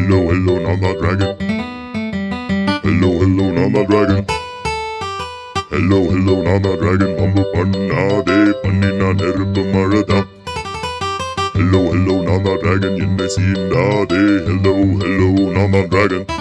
Hello, hello, Nala Dragon. Hello, hello, Nala Dragon. Hello, hello, Nala Dragon. Pambu பண்ணாதே பண்ணி நான் நெருப்பு Hello, hello, Nala Dragon. என்னை சீண்டாதே Hello, hello, Nala Dragon.